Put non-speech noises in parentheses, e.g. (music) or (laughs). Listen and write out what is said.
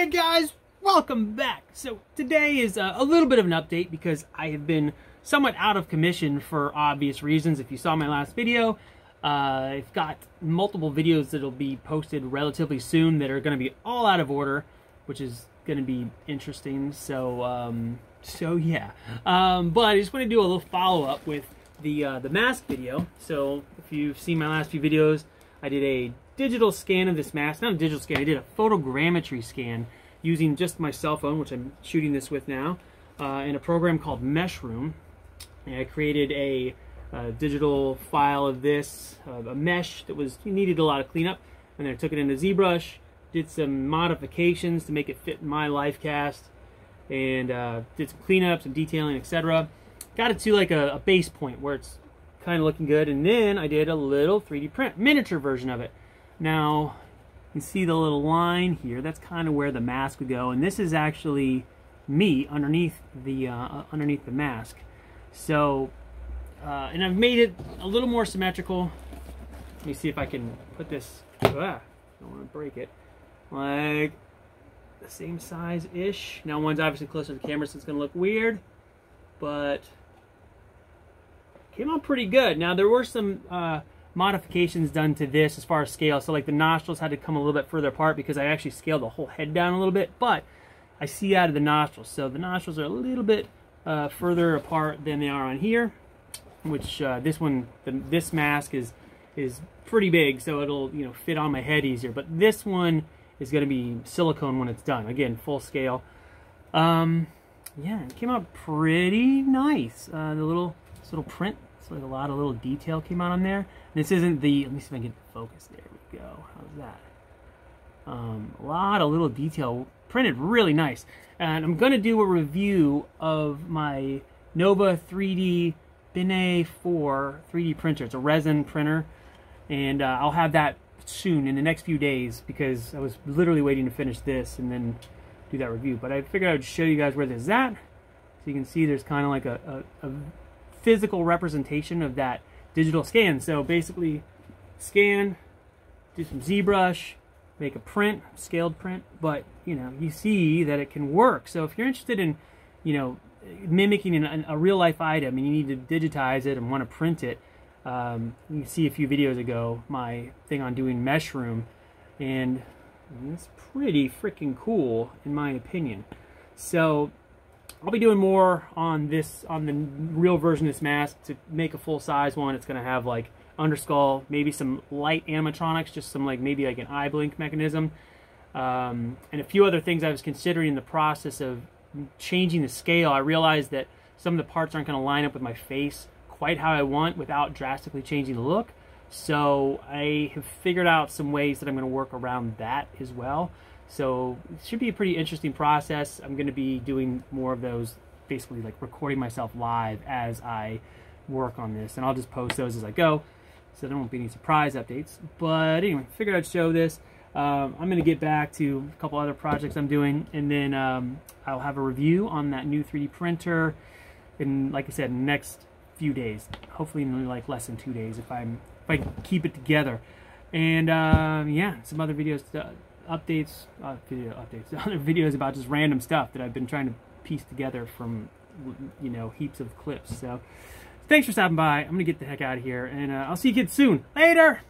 Hey guys, welcome back. So today is a, a, little bit of an update because I have been somewhat out of commission for obvious reasons. If you saw my last video, uh, I've got multiple videos that'll be posted relatively soon that are going to be all out of order, which is going to be interesting. So, um, so yeah. Um, but I just want to do a little follow up with the uh, the mask video. So if you've seen my last few videos, I did a digital scan of this mask. Not a digital scan, I did a photogrammetry scan using just my cell phone, which I'm shooting this with now, uh, in a program called Meshroom. And I created a, a digital file of this, uh, a mesh that was needed a lot of cleanup, and then I took it into ZBrush, did some modifications to make it fit my life cast, and uh, did some cleanups and detailing, etc. Got it to like a, a base point where it's kind of looking good, and then I did a little 3D print, miniature version of it. Now, you see the little line here, that's kind of where the mask would go, and this is actually me underneath the uh, underneath the mask. So, uh, and I've made it a little more symmetrical. Let me see if I can put this, ah, don't want to break it, like the same size-ish. Now one's obviously closer to the camera, so it's going to look weird, but came out pretty good. Now there were some uh, modifications done to this as far as scale. So like the nostrils had to come a little bit further apart because I actually scaled the whole head down a little bit, but I see out of the nostrils. So the nostrils are a little bit uh, further apart than they are on here, which uh, this one, the, this mask is is pretty big, so it'll you know fit on my head easier. But this one is going to be silicone when it's done. Again, full scale. Um, yeah, it came out pretty nice. Uh, the little little print like a lot of little detail came out on there. This isn't the, let me see if I can get focus. There we go. How's that? Um, a lot of little detail printed really nice. And I'm going to do a review of my Nova 3D Bene 4 3D printer. It's a resin printer. And uh, I'll have that soon in the next few days because I was literally waiting to finish this and then do that review. But I figured I would show you guys where this is at. So you can see there's kind of like a, a, a physical representation of that digital scan. So basically, scan, do some ZBrush, make a print, scaled print, but you know, you see that it can work. So if you're interested in, you know, mimicking an, a real life item and you need to digitize it and want to print it, um, you see a few videos ago my thing on doing Meshroom, and it's pretty freaking cool in my opinion. So I'll be doing more on this, on the real version of this mask to make a full-size one. It's going to have like underskull, maybe some light animatronics, just some like maybe like an eye blink mechanism, um, and a few other things I was considering in the process of changing the scale. I realized that some of the parts aren't going to line up with my face quite how I want without drastically changing the look. So I have figured out some ways that I'm going to work around that as well. So it should be a pretty interesting process. I'm going to be doing more of those, basically like recording myself live as I work on this. And I'll just post those as I go, so there won't be any surprise updates. But anyway, figured I'd show this. Um, I'm going to get back to a couple other projects I'm doing, and then um, I'll have a review on that new 3D printer in, like I said, next few days. Hopefully in like less than two days if I'm if I keep it together. And uh, yeah, some other videos to, updates, uh, video updates, (laughs) other videos about just random stuff that I've been trying to piece together from, you know, heaps of clips. So thanks for stopping by. I'm going to get the heck out of here, and uh, I'll see you kids soon. Later!